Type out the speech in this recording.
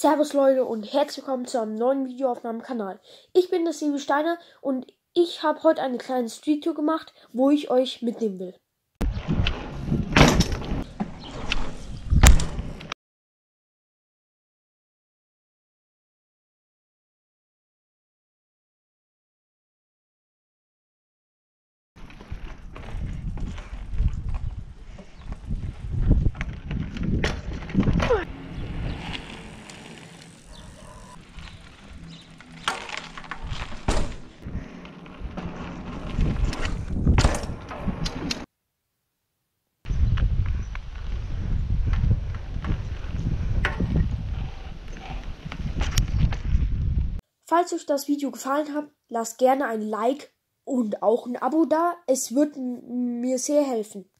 Servus Leute und herzlich willkommen zu einem neuen Video auf meinem Kanal. Ich bin das Liebe Steiner und ich habe heute eine kleine Street Tour gemacht, wo ich euch mitnehmen will. Falls euch das Video gefallen hat, lasst gerne ein Like und auch ein Abo da. Es wird mir sehr helfen.